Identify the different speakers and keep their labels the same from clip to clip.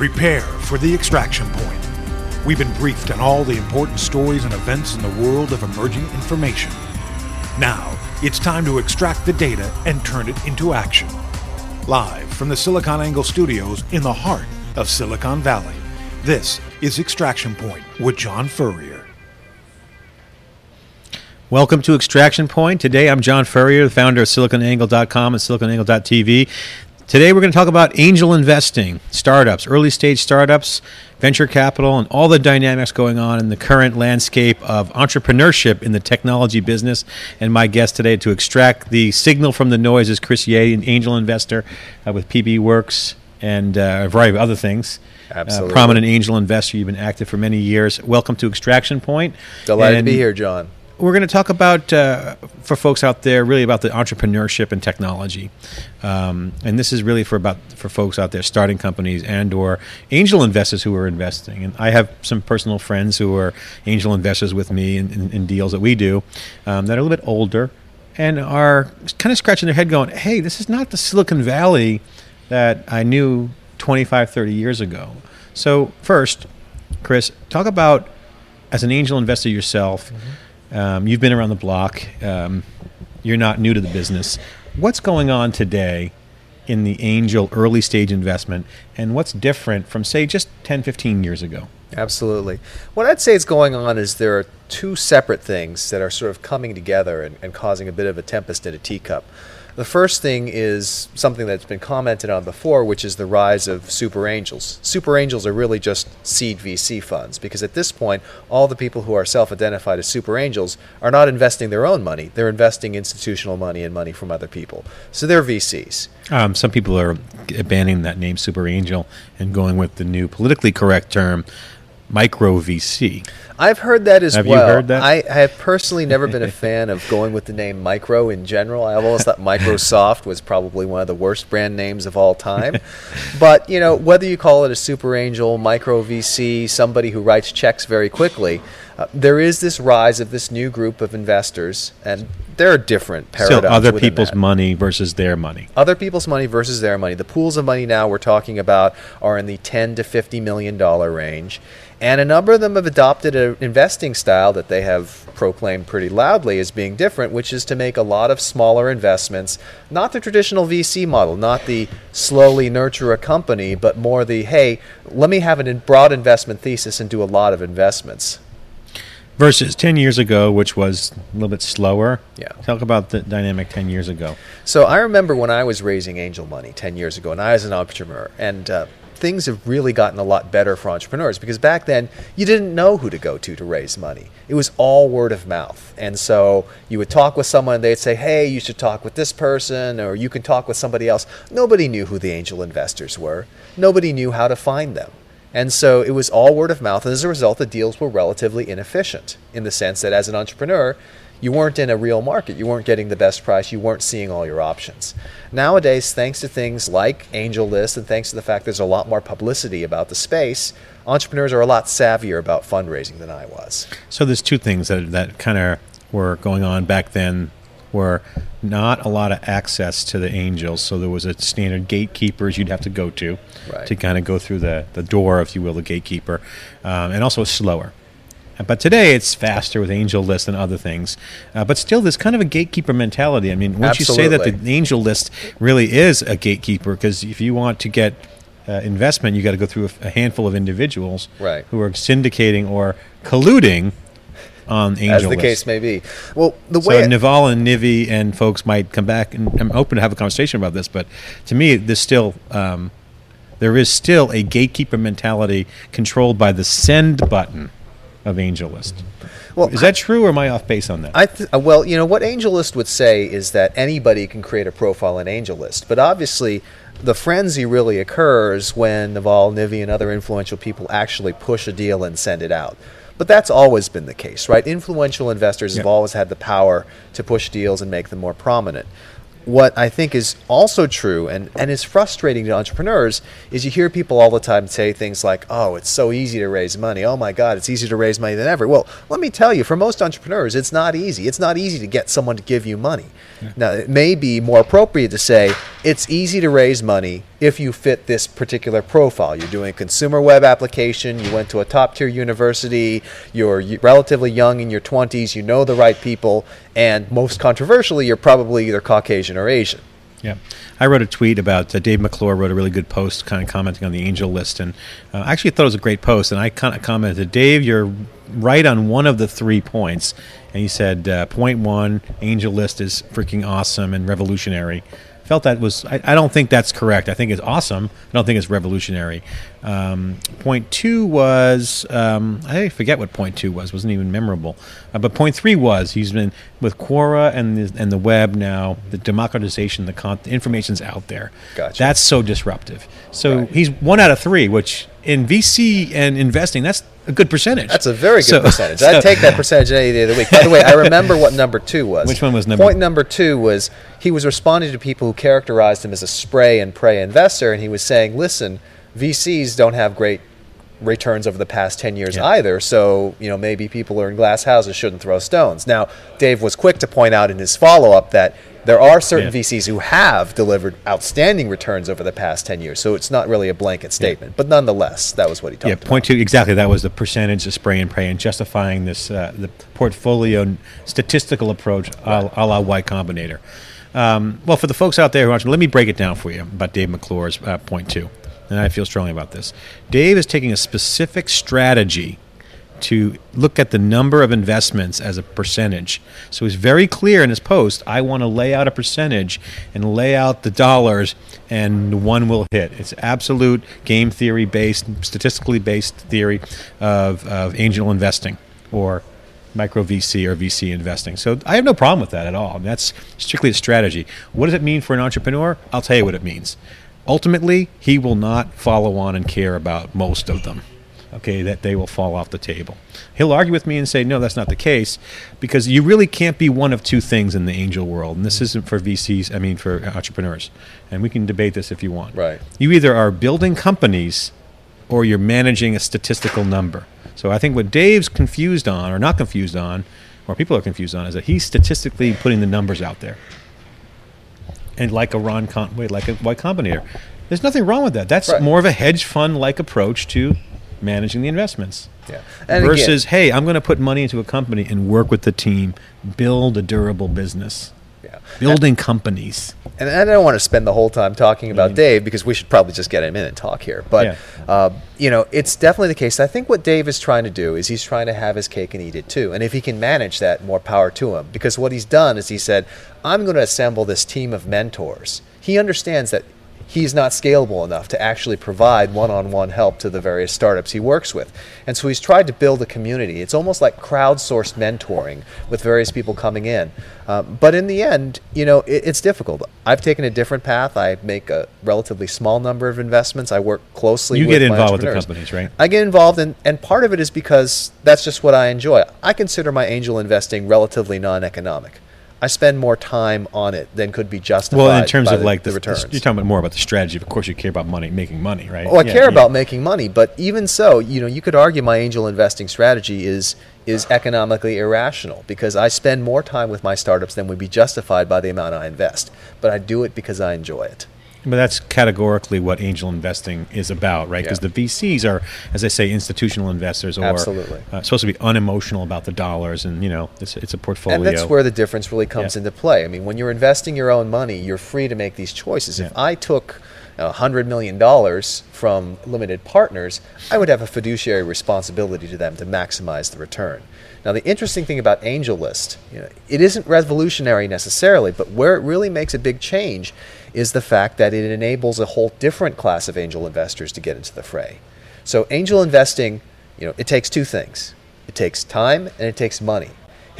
Speaker 1: Prepare for the extraction point. We've been briefed on all the important stories and events in the world of emerging information. Now, it's time to extract the data and turn it into action. Live from the SiliconANGLE studios in the heart of Silicon Valley, this is Extraction Point with John Furrier.
Speaker 2: Welcome to Extraction Point. Today I'm John Furrier, the founder of SiliconANGLE.com and SiliconANGLE.tv. Today we're going to talk about angel investing, startups, early stage startups, venture capital, and all the dynamics going on in the current landscape of entrepreneurship in the technology business. And my guest today to extract the signal from the noise is Chris Yeh, an angel investor uh, with PBworks and uh, a variety of other things.
Speaker 3: Absolutely.
Speaker 2: Uh, prominent angel investor. You've been active for many years. Welcome to Extraction Point.
Speaker 3: Delighted
Speaker 2: And
Speaker 3: to be here, John.
Speaker 2: We're going to talk about uh, for folks out there really about the entrepreneurship and technology. Um, and this is really for about for folks out there starting companies and or angel investors who are investing. And i have some personal friends who are angel investors with me in, in, in deals that we do um, that are a little bit older and are kind of scratching their head going hey this is not the silicon valley that i knew 25 30 years ago. So first chris talk about as an angel investor yourself, um, you've been around the block. Um, you're not new to the business. What's going on today in the angel early stage investment, and what's different from, say, just 10, 15 years ago?
Speaker 3: Absolutely. What I'd say is going on is there are two separate things that are sort of coming together and, and causing a bit of a tempest in a teacup. The first thing is something that's been commented on before, which is the rise of super angels. Super angels are really just seed VC funds because at this point, all the people who are self identified as super angels are not investing their own money, they're investing institutional money and money from other people. So they're VCs.
Speaker 2: Um, some people are abandoning that name, super angel, and going with the new politically correct term, micro VC.
Speaker 3: I've heard that as
Speaker 2: Have you heard that?
Speaker 3: I, I have personally never been a fan of going with the name Micro in general. I've always thought Microsoft was probably one of the worst brand names of all time. but you know, whether you call it a super angel, micro VC, somebody who writes checks very quickly, uh, there is this rise of this new group of investors, and there are different paradigms.
Speaker 2: Still, other people's
Speaker 3: that
Speaker 2: money versus their money.
Speaker 3: other people's money versus their money. The pools of money now we're talking about are in the 10 to 50 million dollar range. And a number of them have adopted an investing style that they have proclaimed pretty loudly as being different, which is to make a lot of smaller investments, not the traditional VC model, not the slowly nurture a company, but more the hey, let me have a broad investment thesis and do a lot of investments.
Speaker 2: Versus 10 years ago, which was a little bit slower.
Speaker 3: Yeah.
Speaker 2: Talk about the dynamic 10 years ago.
Speaker 3: So I remember when I was raising angel money 10 years ago, and I was an entrepreneur, and uh, things have really gotten a lot better for entrepreneurs because back then you didn't know who to go to to raise money. It was all word of mouth. And so you would talk with someone, and they'd say, hey, you should talk with this person, or you can talk with somebody else. Nobody knew who the angel investors were, nobody knew how to find them. And so it was all word of mouth, and as a result, the deals were relatively inefficient in the sense that as an entrepreneur, you weren't in a real market. You weren't getting the best price. You weren't seeing all your options. Nowadays, thanks to things like AngelList and thanks to the fact there's a lot more publicity about the space, entrepreneurs are a lot savvier about fundraising than I was.
Speaker 2: So there's two things that that kind of were going on back then. Were not a lot of access to the angels, so there was a standard gatekeepers you'd have to go to
Speaker 3: Right.
Speaker 2: to kind of go through the, the door, if you will, the gatekeeper, um, and also slower. But today it's faster with AngelList and other things. Uh, but still, there's kind of a gatekeeper mentality. I mean, wouldn't you say that the AngelList really is a gatekeeper? Because if you want to get uh, investment, you got to go through a, a handful of individuals
Speaker 3: Right.
Speaker 2: who are syndicating or colluding on Angel
Speaker 3: As the
Speaker 2: List.
Speaker 3: case may be. Well, the
Speaker 2: So
Speaker 3: way
Speaker 2: Naval and Nivi and folks might come back, and I'm open to have a conversation about this. But to me, there's still um, there is still a gatekeeper mentality controlled by the send button of AngelList.
Speaker 3: well,
Speaker 2: Is that true, or am I off base on that?
Speaker 3: I th- uh, well, you know what AngelList would say is that anybody can create a profile in AngelList, but obviously the frenzy really occurs when Naval, Nivi, and other influential people actually push a deal and send it out. But that's always been the case, right? Influential investors have always had the power to push deals and make them more prominent. what I think is also true and, and is frustrating to entrepreneurs is you hear people all the time say things like, oh, it's so easy to raise money. Oh my God, it's easier to raise money than ever. Well, let me tell you, for most entrepreneurs, it's not easy. It's not easy to get someone to give you money. Now, it may be more appropriate to say it's easy to raise money if you fit this particular profile. You're doing a consumer web application, you went to a top tier university, you're relatively young in your 20s, you know the right people, and most controversially, you're probably either Caucasian or Asian.
Speaker 2: Yeah, I wrote a tweet about uh, Dave McClure wrote a really good post, kind of commenting on the AngelList, and uh, I actually thought it was a great post. And I kind of commented, Dave, you're right on one of the three points, and he said, uh, point one, AngelList is freaking awesome and revolutionary felt that was I, I, don't think that's correct. I think it's awesome. I don't think it's revolutionary. Um, point two was um, I forget what point two was. wasn't even memorable. Uh, but point three was he's been with Quora and the, and the web now. The democratization, the, con- the information's out there.
Speaker 3: Gotcha.
Speaker 2: That's so disruptive. So right. he's one out of three, which in VC and investing, that's a good percentage.
Speaker 3: That's a very good so, percentage. So, I'd take that percentage any day of the week. By the way, I remember what number two was.
Speaker 2: Which one was number?
Speaker 3: Point number two was he was responding to people who characterized him as a spray and pray investor, and he was saying, "Listen, VCs don't have great returns over the past 10 years yeah. either so you know maybe people who are in glass houses shouldn't throw stones now dave was quick to point out in his follow-up that there are certain yeah. VCs who have delivered outstanding returns over the past 10 years. So it's not really a blanket statement. Yeah. But nonetheless, that was what he talked about. yeah,
Speaker 2: about. point two, exactly. That was the percentage of spray and pray and justifying this, uh, the portfolio statistical approach right. a, la Y Combinator. Um, well, for the folks out there who are watching, let me break it down for you about Dave McClure's uh, point two. And I feel strongly about this. Dave is taking a specific strategy to look at the number of investments as a percentage. So he's very clear in his post I want to lay out a percentage and lay out the dollars, and one will hit. It's absolute game theory based, statistically based theory of, of angel investing or micro VC or VC investing. So I have no problem with that at all. That's strictly a strategy. What does it mean for an entrepreneur? I'll tell you what it means. Ultimately, he will not follow on and care about most of them okay, that they will fall off the table. He'll argue with me and say, no, that's not the case, because you really can't be one of two things in the angel world. And this mm. isn't for VCs, I mean, for entrepreneurs. And we can debate this if you want.
Speaker 3: Right.
Speaker 2: You either are building companies or you're managing a statistical number. So I think what Dave's confused on, or not confused on, or people are confused on, is that he's statistically putting the numbers out there. And like a Ron Con- wait, like a Y Combinator. There's nothing wrong with that. That's right. more of a hedge fund like approach to managing the investments.
Speaker 3: Yeah.
Speaker 2: And Versus, again, hey, I'm going to put money into a company and work with the team, build a durable business. Yeah. Building and, companies.
Speaker 3: And I don't want to spend the whole time talking about Dave because we should probably just get him in and talk here. But, yeah. uh, you know, it's definitely the case. I think what Dave is trying to do is he's trying to have his cake and eat it too. And if he can manage that, more power to him. Because what he's done is he said, I'm going to assemble this team of mentors. He understands that he's not scalable enough to actually provide one-on-one help to the various startups he works with. And so he's tried to build a community. It's almost like crowdsourced mentoring with various people coming in. Um, but in the end, you know, it, it's difficult. I've taken a different path. I make a relatively small number of investments. I work closely.
Speaker 2: You get involved with the companies, right?
Speaker 3: I get involved, and and part of it is because that's just what I enjoy. I consider my angel investing relatively non-economic. I spend more time on it than could be justified.
Speaker 2: Well, in terms of
Speaker 3: the,
Speaker 2: like
Speaker 3: the, the returns,
Speaker 2: you're talking about more about the strategy. Of course, you care about money, making money, right?
Speaker 3: Oh, I yeah, care yeah. about making money, but even so, you know, you could argue my angel investing strategy is is economically irrational because I spend more time with my startups than would be justified by the amount I invest. But I do it because I enjoy it.
Speaker 2: But that's categorically what angel investing is about, right? Because yeah. the VCs are, as I say, institutional investors or
Speaker 3: Absolutely.
Speaker 2: Uh, supposed to be unemotional about the dollars, and you know, it's, it's a portfolio.
Speaker 3: And that's where the difference really comes yeah. into play. I mean, when you're investing your own money, you're free to make these choices. Yeah. If I took $100 million from limited partners, I would have a fiduciary responsibility to them to maximize the return. Now, the interesting thing about AngelList, you know, it isn't revolutionary necessarily, but where it really makes a big change is the fact that it enables a whole different class of angel investors to get into the fray. So, angel investing, you know, it takes two things it takes time and it takes money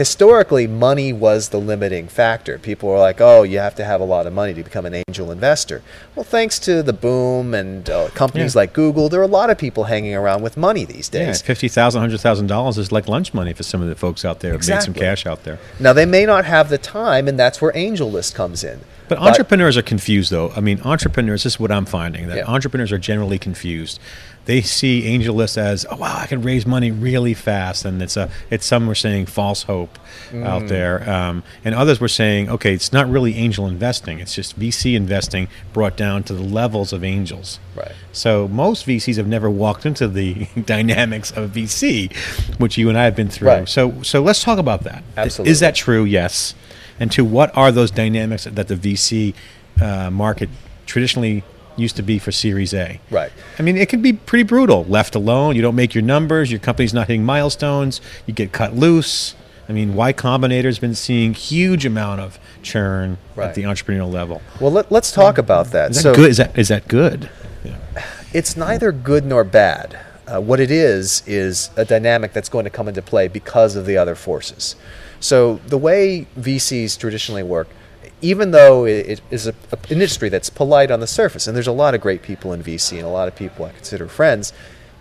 Speaker 3: historically, money was the limiting factor. People were like, oh, you have to have a lot of money to become an angel investor. Well, thanks to the boom and uh, companies yeah. like Google, there are a lot of people hanging around with money these days.
Speaker 2: Yeah, $50,000, $100,000 is like lunch money for some of the folks out there who exactly. made some cash out there.
Speaker 3: Now, they may not have the time, and that's where AngelList comes in.
Speaker 2: But entrepreneurs are confused, though. I mean, entrepreneurs. This is what I'm finding that
Speaker 3: Yeah.
Speaker 2: entrepreneurs are generally confused. They see angel lists as, oh wow, I can raise money really fast, and it's a, it's some were saying false hope
Speaker 3: Mm.
Speaker 2: out there, um, and others were saying, okay, it's not really angel investing; it's just VC investing brought down to the levels of angels.
Speaker 3: Right.
Speaker 2: So most VCs have never walked into the dynamics of VC, which you and I have been through.
Speaker 3: Right.
Speaker 2: So so let's talk about that.
Speaker 3: Absolutely.
Speaker 2: Is that true? Yes. And to what are those dynamics that the VC uh, market traditionally used to be for Series A?
Speaker 3: Right.
Speaker 2: I mean, it can be pretty brutal. Left alone, you don't make your numbers, your company's not hitting milestones, you get cut loose. I mean, Y Combinator's been seeing huge amount of churn
Speaker 3: Right.
Speaker 2: at the entrepreneurial level.
Speaker 3: Well, let, let's talk about that.
Speaker 2: Is that
Speaker 3: so
Speaker 2: good? Is that is that good? Yeah.
Speaker 3: it's neither good nor bad. Uh, what it is is a dynamic that's going to come into play because of the other forces. So the way VCs traditionally work, even though it, is a, an industry that's polite on the surface, and there's a lot of great people in VC and a lot of people I consider friends,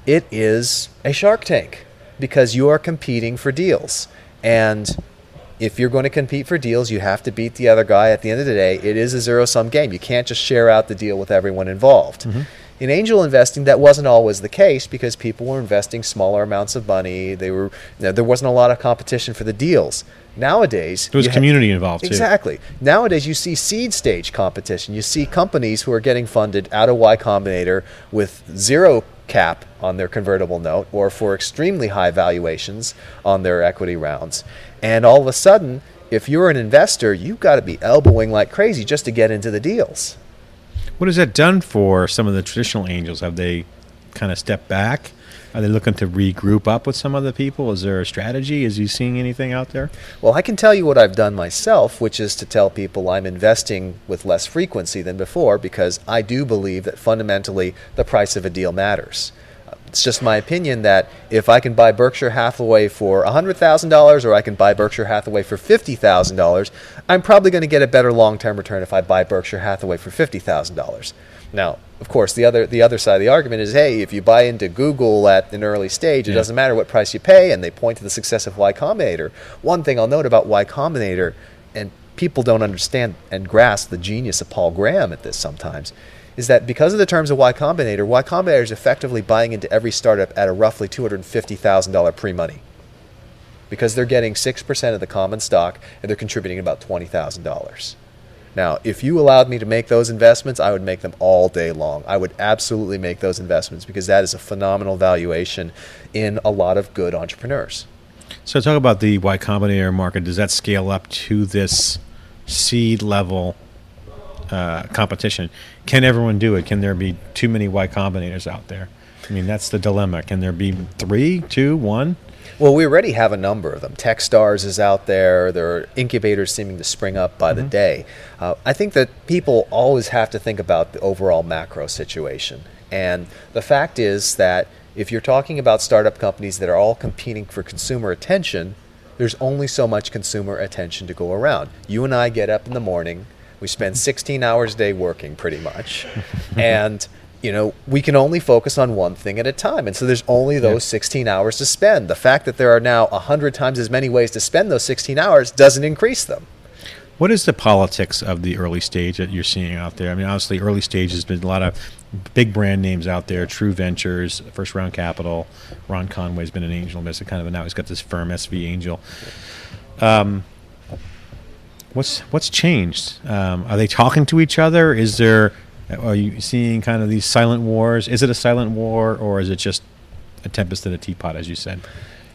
Speaker 3: it is a Shark Tank because you are competing for deals. And if you're going to compete for deals, you have to beat the other guy. At the end of the day, it is a zero sum game. You can't just share out the deal with everyone involved. Mm-hmm. In angel investing, that wasn't always the case because people were investing smaller amounts of money. They were you know, there wasn't a lot of competition for the deals. Nowadays,
Speaker 2: There was
Speaker 3: you ha-
Speaker 2: community involved too.
Speaker 3: Exactly. Nowadays, you see seed stage competition. You see companies who are getting funded out of Y Combinator with zero cap on their convertible note or for extremely high valuations on their equity rounds. And all of a sudden, if you're an investor, you've got to be elbowing like crazy just to get into the deals.
Speaker 2: What has that done for some of the traditional angels? Have they kind of stepped back? Are they looking to regroup up with some other people? Is there a strategy? Is you seeing anything out there?
Speaker 3: Well, I can tell you what I've done myself, which is to tell people I'm investing with less frequency than before because I do believe that fundamentally the price of a deal matters. It's just my opinion that if I can buy Berkshire Hathaway for $100,000 or I can buy Berkshire Hathaway for $50,000, I'm probably going to get a better long-term return if I buy Berkshire Hathaway for $50,000. Now, of course, the other the other side of the argument is, hey, if you buy into Google at an early stage, it
Speaker 2: Yeah.
Speaker 3: doesn't matter what price you pay, and they point to the success of Y Combinator. One thing I'll note about Y Combinator, and people don't understand and grasp the genius of Paul Graham at this sometimes, is that because of the terms of Y Combinator, Y Combinator is effectively buying into every startup at a roughly $250,000 pre-money. Because they're getting 6% of the common stock and they're contributing about $20,000. Now, if you allowed me to make those investments, I would make them all day long. I would absolutely make those investments because that is a phenomenal valuation in a lot of good entrepreneurs.
Speaker 2: So talk about the Y Combinator market. Does that scale up to this seed level uh, competition? Can everyone do it? Can there be too many Y Combinators out there? I mean, that's the dilemma. Can there be three, two, one?
Speaker 3: Well, we already have a number of them. Techstars is out there. There are incubators seeming to spring up by the day. Uh, I think that people always have to think about the overall macro situation. And the fact is that if you're talking about startup companies that are all competing for consumer attention, there's only so much consumer attention to go around. You and I get up in the morning, we spend 16 hours a day working pretty much, and you know, we can only focus on one thing at a time. And so there's only those 16 hours to spend. The fact that there are now 100 times as many ways to spend those 16 hours doesn't increase them.
Speaker 2: What is the politics of the early stage that you're seeing out there? I mean, obviously, early stage has been a lot of big brand names out there. True Ventures, First Round Capital. Ron Conway's been an angel investor, kind of, and now he's got this firm, SV Angel. Um, what's what's changed? Um, are they talking to each other? Is there? Are you seeing kind of these silent wars? Is it a silent war, or is it just a tempest in a teapot, as you said?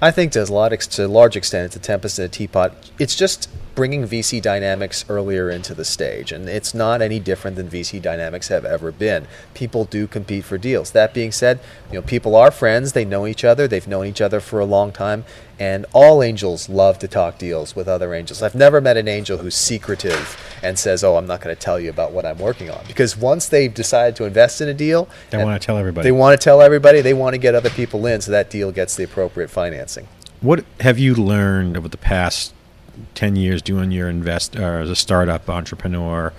Speaker 3: I think to a, to a large extent, it's a tempest in a teapot. It's just bringing VC dynamics earlier into the stage, and it's not any different than VC dynamics have ever been. People do compete for deals. That being said, you know, people are friends. They know each other. They've known each other for a long time, and all angels love to talk deals with other angels. I've never met an angel who's secretive and says, "Oh, I'm not going to tell you about what I'm working on," because once they've decided to invest in a deal,
Speaker 2: They want to tell everybody.
Speaker 3: They want to tell everybody. They want to get other people in, so that deal gets the appropriate financing.
Speaker 2: What have you learned over the past 10 years doing your invest or as a startup entrepreneur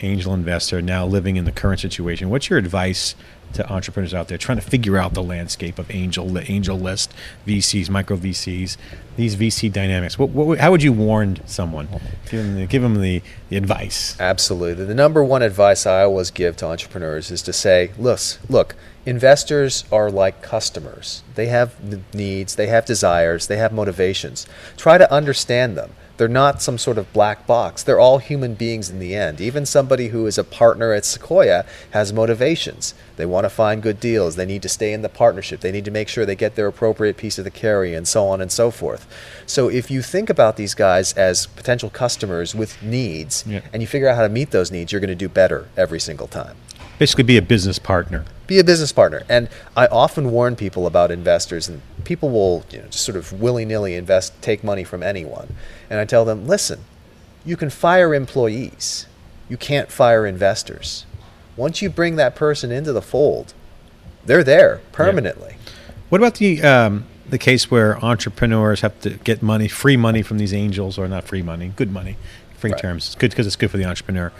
Speaker 2: angel investor now living in the current situation. What's your advice to entrepreneurs out there trying to figure out the landscape of angel, the AngelList, VCs, micro VCs, these VC dynamics? What, what, how would you warn someone? Give them the, give them the, the advice.
Speaker 3: Absolutely. The number one advice I always give to entrepreneurs is to say, look, look, investors are like customers. They have needs, they have desires, they have motivations. Try to understand them. They're not some sort of black box. They're all human beings in the end. Even somebody who is a partner at Sequoia has motivations. They want to find good deals. They need to stay in the partnership. They need to make sure they get their appropriate piece of the carry and so on and so forth. So if you think about these guys as potential customers with needs yeah. and you figure out how to meet those needs, you're going to do better every single time.
Speaker 2: Basically, be a business partner.
Speaker 3: Be a business partner. And I often warn people about investors, and people will you know, just sort of willy nilly invest, take money from anyone. And I tell them, listen, you can fire employees, you can't fire investors. Once you bring that person into the fold, they're there permanently. Yeah.
Speaker 2: What about the um, the case where entrepreneurs have to get money, free money from these angels, or not free money, good money, free right. terms. It's good because it's good for the entrepreneur.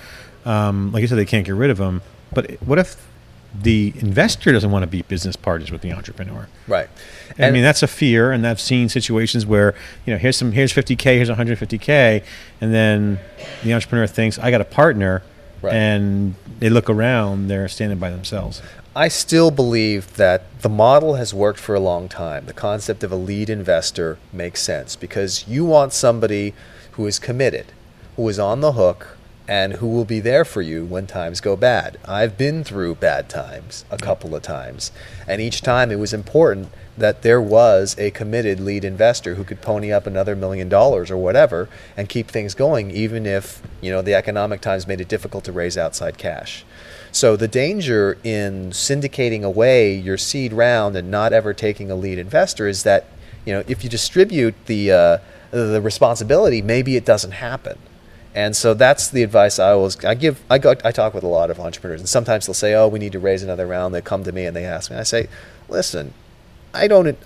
Speaker 2: Um, like you said, they can't get rid of them. But what if the investor doesn't want to be business partners with the entrepreneur?
Speaker 3: Right.
Speaker 2: And I mean, that's a fear, and I've seen situations where you know, here's some, here's 50k, here's 150k, and then the entrepreneur thinks I got a partner, right. and they look around, they're standing by themselves.
Speaker 3: I still believe that the model has worked for a long time. The concept of a lead investor makes sense because you want somebody who is committed, who is on the hook, and who will be there for you when times go bad. I've been through bad times a couple of times, and each time it was important that there was a committed lead investor who could pony up another million dollars or whatever and keep things going even if, you know, the economic times made it difficult to raise outside cash. So the danger in syndicating away your seed round and not ever taking a lead investor is that, you know, if you distribute the uh, the responsibility, maybe it doesn't happen. And so that's the advice I always I give. I go I talk with a lot of entrepreneurs, and sometimes they'll say, "Oh, we need to raise another round." They come to me and they ask me. I say, "Listen, I don't.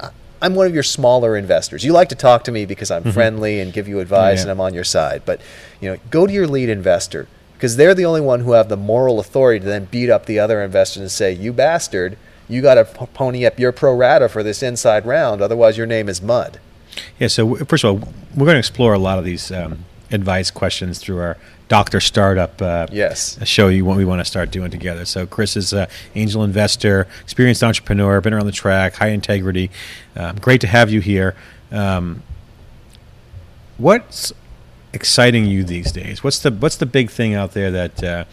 Speaker 3: I'm one of your smaller investors. You like to talk to me because I'm mm-hmm. friendly and give you advice, yeah. and I'm on your side. But you know, go to your lead investor because they're the only one who have the moral authority to then beat up the other investors and say, "You bastard." You got to pony up your pro rata for this inside round, otherwise your name is mud.
Speaker 2: Yeah. So first of all, we're going to explore a lot of these um, advice questions through our Doctor Startup uh,
Speaker 3: yes.
Speaker 2: show you what we want to start doing together. So Chris is an angel investor, experienced entrepreneur, been around the track, high integrity. Um, great to have you here. Um, what's exciting you these days? What's the what's the big thing out there that uh,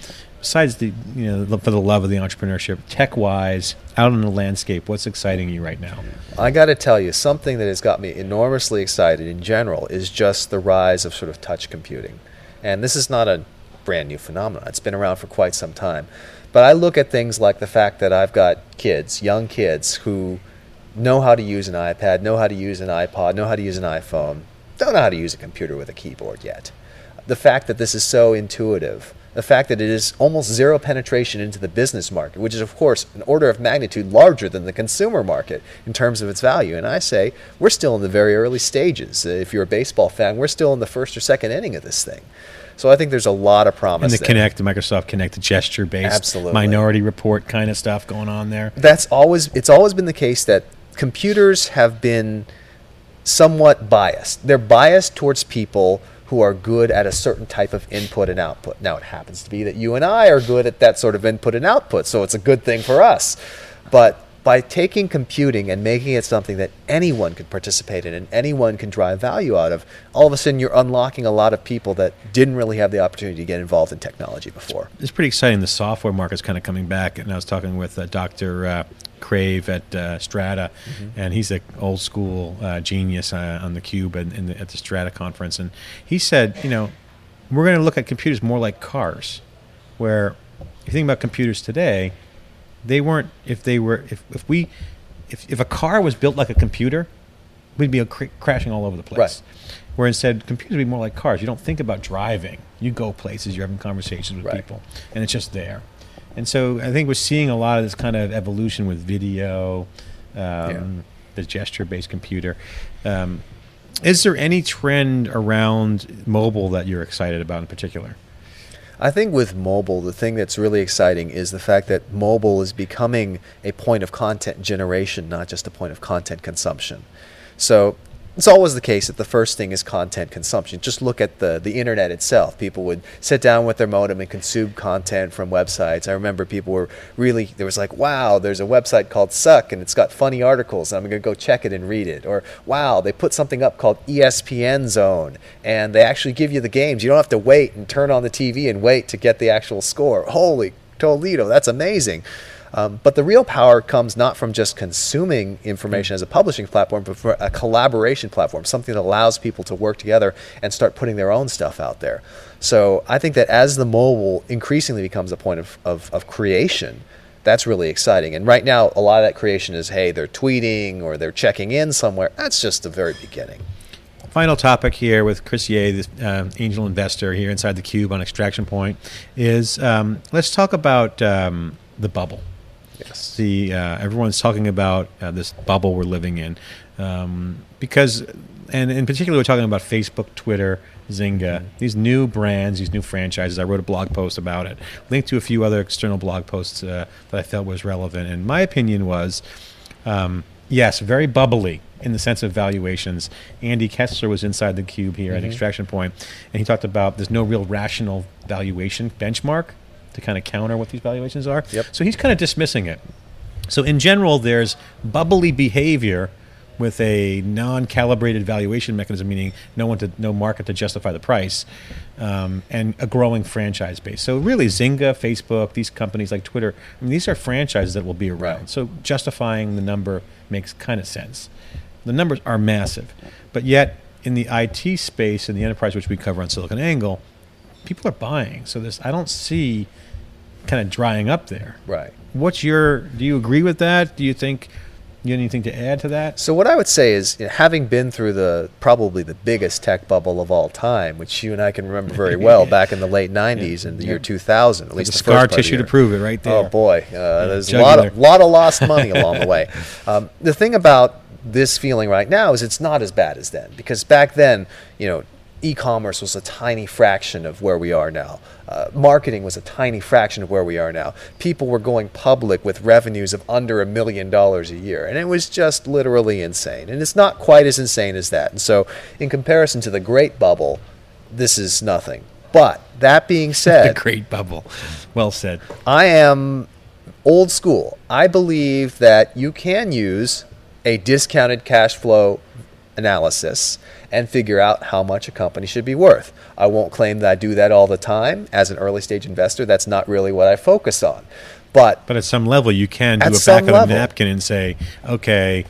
Speaker 2: besides the you know for the love of the entrepreneurship, tech wise, out in the landscape, what's exciting you right now?
Speaker 3: I got to tell you, something that has got me enormously excited in general is just the rise of sort of touch computing, and this is not a brand new phenomenon. It's been around for quite some time, but I look at things like the fact that I've got kids, young kids who know how to use an iPad, know how to use an iPod, know how to use an iPhone, don't know how to use a computer with a keyboard yet. The fact that this is so intuitive the fact that it is almost zero penetration into the business market, which is, of course, an order of magnitude larger than the consumer market in terms of its value. And I say we're still in the very early stages. Uh, if you're a baseball fan, we're still in the first or second inning of this thing. So I think there's a lot of promise.
Speaker 2: And the there. Kinect, the Microsoft Kinect, the gesture-based
Speaker 3: Absolutely.
Speaker 2: Minority Report kind of stuff going on there.
Speaker 3: That's always it's always been the case that computers have been somewhat biased. They're biased towards people who are good at a certain type of input and output. Now, it happens to be that you and I are good at that sort of input and output, so it's a good thing for us. But by taking computing and making it something that anyone can participate in and anyone can drive value out of, all of a sudden you're unlocking a lot of people that didn't really have the opportunity to get involved in technology before.
Speaker 2: It's pretty exciting. The software market's kind of coming back, and I was talking with uh, Dr. Uh, Crave at uh, Strata, mm-hmm. and he's an old school uh, genius uh, on the cube and, the, at the Strata conference. And he said, you know, we're going to look at computers more like cars, where if you think about computers today, they weren't. If they were, if, if we, if, if a car was built like a computer, we'd be cr- crashing all over the place.
Speaker 3: Right.
Speaker 2: Where instead, computers would be more like cars. You don't think about driving. You go places. You're having conversations with
Speaker 3: right.
Speaker 2: people, and it's just there. And so I think we're seeing a lot of this kind of evolution with video, um, yeah. the gesture-based computer. Um, is there any trend around mobile that you're excited about in particular?
Speaker 3: I think with mobile, the thing that's really exciting is the fact that mobile is becoming a point of content generation, not just a point of content consumption. So it's always the case that the first thing is content consumption. Just look at the, the internet itself. People would sit down with their modem and consume content from websites. I remember people were really, there was like, wow, there's a website called Suck and it's got funny articles and I'm going to go check it and read it. Or, wow, they put something up called ESPN Zone and they actually give you the games. You don't have to wait and turn on the TV and wait to get the actual score. Holy Toledo, that's amazing. Um, but the real power comes not from just consuming information as a publishing platform, but from a collaboration platform, something that allows people to work together and start putting their own stuff out there. So I think that as the mobile increasingly becomes a point of, of, of creation, that's really exciting. And right now, a lot of that creation is hey, they're tweeting or they're checking in somewhere. That's just the very beginning.
Speaker 2: Final topic here with Chris Yeh, the uh, angel investor here inside the cube on Extraction Point, is um, let's talk about um, the bubble.
Speaker 3: Yes.
Speaker 2: The uh, everyone's talking about uh, this bubble we're living in um, because, and in particular, we're talking about Facebook, Twitter, Zynga, mm-hmm. these new brands, these new franchises. I wrote a blog post about it, linked to a few other external blog posts uh, that I felt was relevant. And my opinion was, um, yes, very bubbly in the sense of valuations. Andy Kessler was inside the cube here mm-hmm. at Extraction Point, and he talked about there's no real rational valuation benchmark to kind of counter what these valuations are.
Speaker 3: Yep.
Speaker 2: So he's kind of dismissing it. So in general, there's bubbly behavior with a non-calibrated valuation mechanism, meaning no one to no market to justify the price, um, and a growing franchise base. So really, Zynga, Facebook, these companies like Twitter, I mean, these are franchises that will be around. So justifying the number makes kind of sense. The numbers are massive, but yet in the IT space and the enterprise, which we cover on SiliconANGLE, people are buying. So this, I don't see kind of drying up there.
Speaker 3: Right.
Speaker 2: What's your? Do you agree with that? Do you think you have anything to add to that?
Speaker 3: So what I would say is, you know, having been through the probably the biggest tech bubble of all time, which you and I can remember very well, back in the late '90s yeah. and the yeah. year 2000, at least
Speaker 2: the,
Speaker 3: the
Speaker 2: scar tissue to prove it, right there.
Speaker 3: Oh boy, uh, there's a lot of lot of lost money along the way. Um, the thing about this feeling right now is it's not as bad as then because back then, you know, e-commerce was a tiny fraction of where we are now. Uh, marketing was a tiny fraction of where we are now. People were going public with revenues of under a million dollars a year, and it was just literally insane. And it's not quite as insane as that. And so, in comparison to the Great Bubble, this is nothing. But that being said,
Speaker 2: the Great Bubble, well said.
Speaker 3: I am old school. I believe that you can use a discounted cash flow analysis and figure out how much a company should be worth. I won't claim that I do that all the time. As an early stage investor, that's not really what I focus on. But
Speaker 2: but at some level, you can do a back of the napkin and say, okay,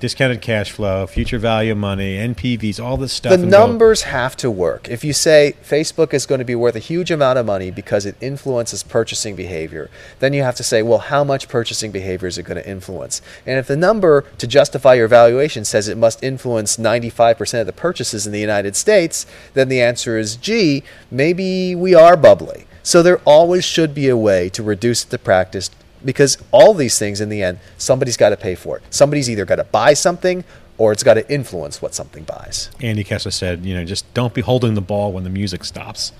Speaker 2: discounted cash flow, future value of money, NPVs, all this stuff.
Speaker 3: The numbers go, have to work. If you say Facebook is going to be worth a huge amount of money because it influences purchasing behavior, then you have to say, well, how much purchasing behavior is it going to influence? And if the number to justify your valuation says it must influence 95% of the purchases in the United States, then the answer is, gee, maybe we are bubbly. So there always should be a way to reduce the practice because all these things in the end somebody's got to pay for it. Somebody's either got to buy something or it's got to influence what something buys.
Speaker 2: Andy kessler said you know just don't be holding the ball when the music stops.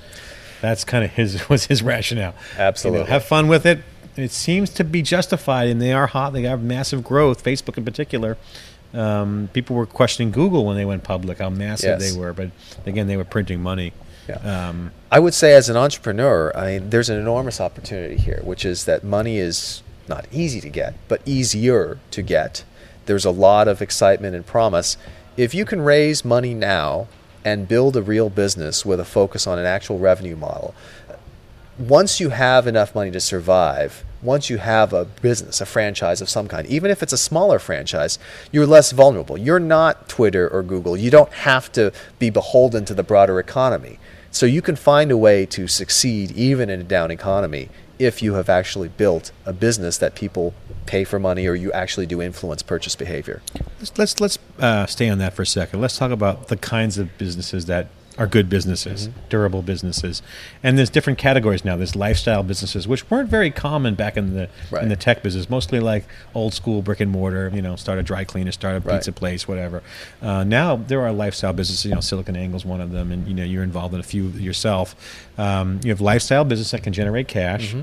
Speaker 2: That's kind of his was his rationale.
Speaker 3: Absolutely.
Speaker 2: You know, have fun with it. It seems to be justified and they are hot. They have massive growth facebook in particular. Um, people were questioning google when they went public how massive yes. they were. But again they were printing money
Speaker 3: yeah. Um, I would say, as an entrepreneur, I mean, there's an enormous opportunity here, which is that money is not easy to get, but easier to get. There's a lot of excitement and promise. If you can raise money now and build a real business with a focus on an actual revenue model, once you have enough money to survive, once you have a business, a franchise of some kind, even if it's a smaller franchise, you're less vulnerable. You're not Twitter or Google. You don't have to be beholden to the broader economy. So you can find a way to succeed even in a down economy if you have actually built a business that people pay for money or you actually do influence purchase behavior.
Speaker 2: Let's let's, let's uh, stay on that for a second. Let's talk about the kinds of businesses that are good businesses,
Speaker 3: Mm-hmm.
Speaker 2: durable businesses, and there's different categories now. There's lifestyle businesses, which weren't very common back in the in the tech business. Mostly like old school brick and mortar. You know, start a dry cleaner, start a
Speaker 3: Right.
Speaker 2: pizza place, whatever. Uh, now there are lifestyle businesses. You know, SiliconANGLE's one of them, and you know you're involved in a few yourself. Um, you have lifestyle business that can generate cash.
Speaker 3: Mm-hmm.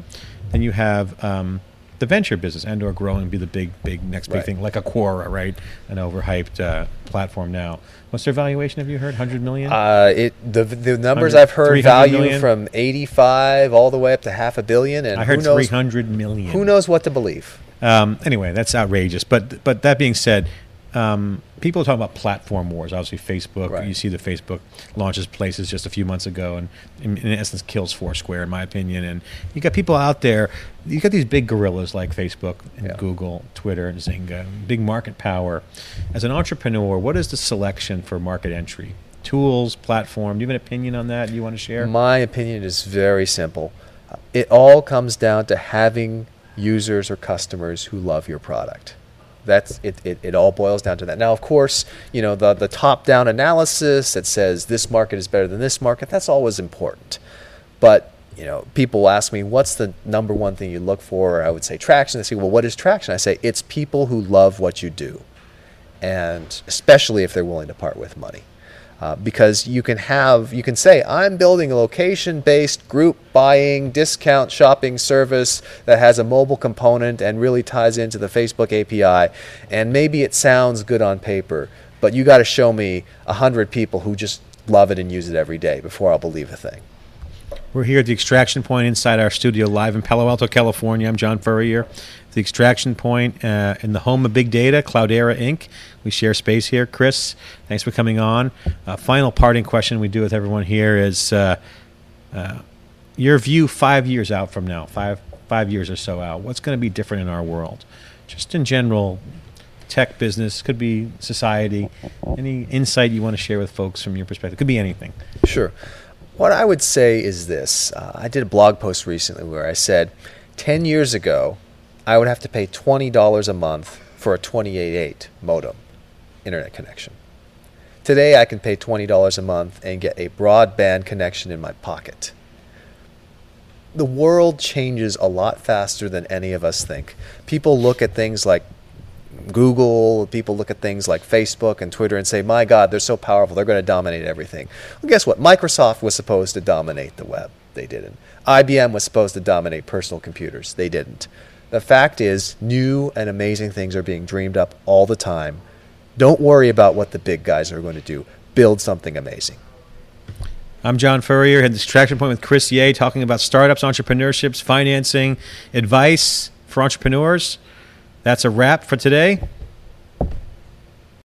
Speaker 2: Then you have um, the venture business and or growing be the big big next big
Speaker 3: Right.
Speaker 2: thing like a Quora, right? An overhyped uh, platform now. What's their valuation? Have you heard? Hundred million.
Speaker 3: Uh, it the the numbers I've heard value
Speaker 2: million?
Speaker 3: from 85 all the way up to half a billion, and
Speaker 2: I heard
Speaker 3: who knows
Speaker 2: three hundred million.
Speaker 3: who knows what to believe.
Speaker 2: Um, anyway, that's outrageous. But but that being said, um, people are talking about platform wars. Obviously, Facebook.
Speaker 3: Right.
Speaker 2: You see the Facebook launches places just a few months ago, and in, in essence kills Foursquare, in my opinion. And you got people out there. You got these big gorillas like Facebook and
Speaker 3: Yeah.
Speaker 2: Google, Twitter, and Zynga, big market power. As an entrepreneur, what is the selection for market entry? Tools, platform. Do you have an opinion on that? You want to share?
Speaker 3: My opinion is very simple. It all comes down to having users or customers who love your product. That's it, it, it all boils down to that. Now, of course, you know, the, the top down analysis that says this market is better than this market, that's always important. But, you know, people ask me, what's the number one thing you look for? I would say traction. They say, well, what is traction? I say, it's people who love what you do. And especially if they're willing to part with money. Uh, because you can have you can say i'm building a location based group buying discount shopping service that has a mobile component and really ties into the facebook api and maybe it sounds good on paper but you got to show me a hundred people who just love it and use it every day before i'll believe a thing
Speaker 2: We're here at the Extraction Point inside our studio live in Palo Alto, California. I'm John Furrier. The Extraction Point uh, in the home of big data, Cloudera Inc. We share space here. Chris, thanks for coming on. Uh, final parting question we do with everyone here is uh, uh, your view five years out from now, five five years or so out. What's going to be different in our world? Just in general, tech business could be society. Any insight you want to share with folks from your perspective? Could be anything.
Speaker 3: Sure. What I would say is this uh, I did a blog post recently where I said 10 years ago, I would have to pay $20 a month for a 28.8 modem internet connection. Today, I can pay $20 a month and get a broadband connection in my pocket. The world changes a lot faster than any of us think. People look at things like Google, people look at things like Facebook and Twitter and say, my God, they're so powerful, they're going to dominate everything. Well, guess what? Microsoft was supposed to dominate the web. They didn't. IBM was supposed to dominate personal computers. They didn't. The fact is, new and amazing things are being dreamed up all the time. Don't worry about what the big guys are going to do. Build something amazing.
Speaker 2: I'm John Furrier, had the Distraction Point with Chris Yeh, talking about startups, entrepreneurships, financing, advice for entrepreneurs. That's a wrap for today.